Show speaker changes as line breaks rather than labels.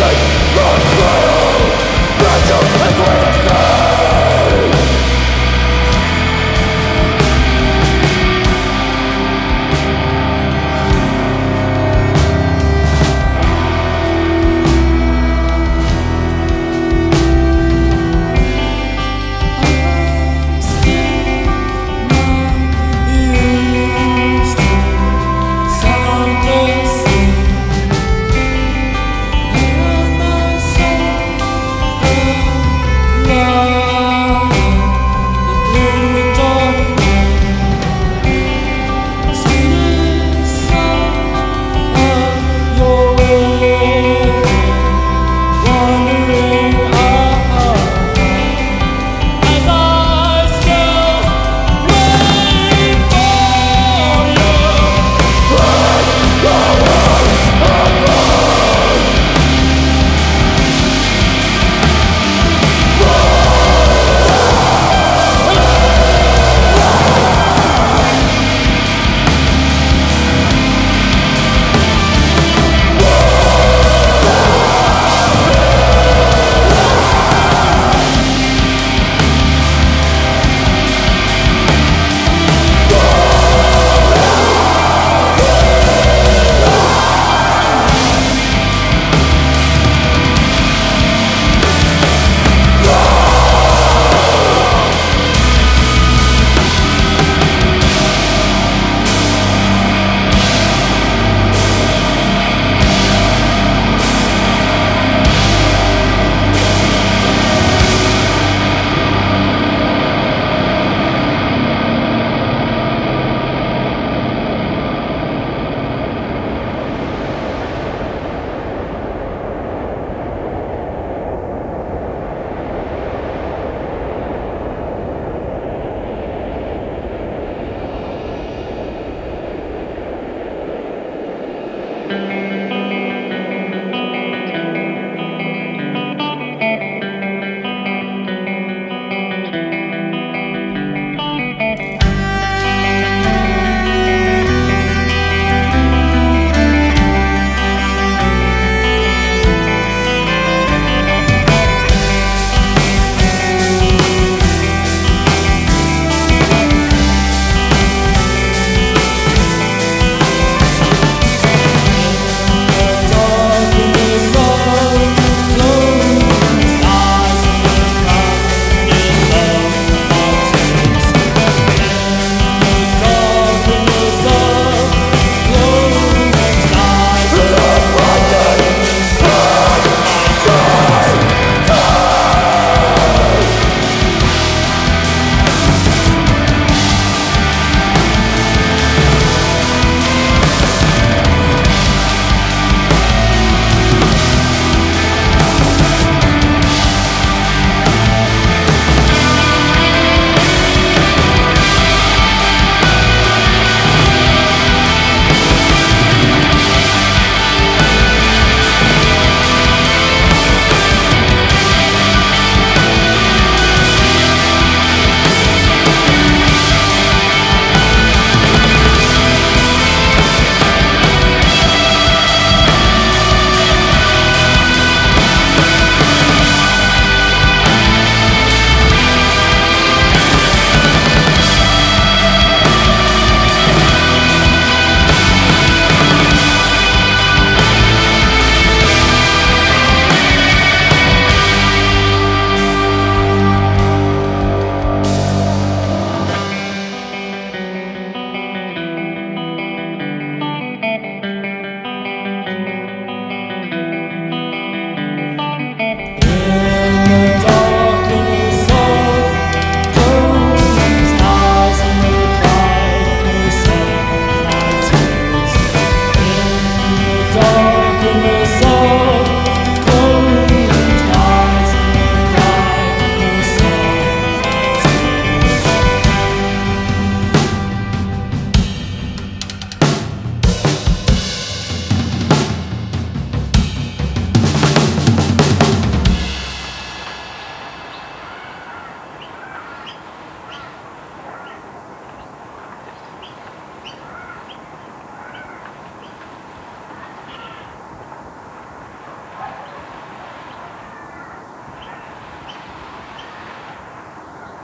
Take my battle and win